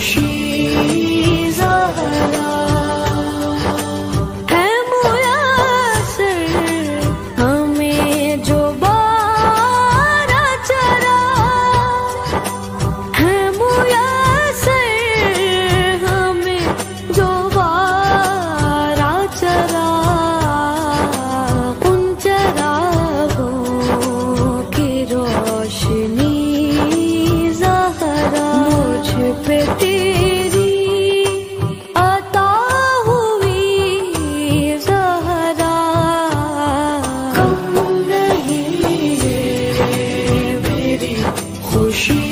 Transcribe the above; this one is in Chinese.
是。不是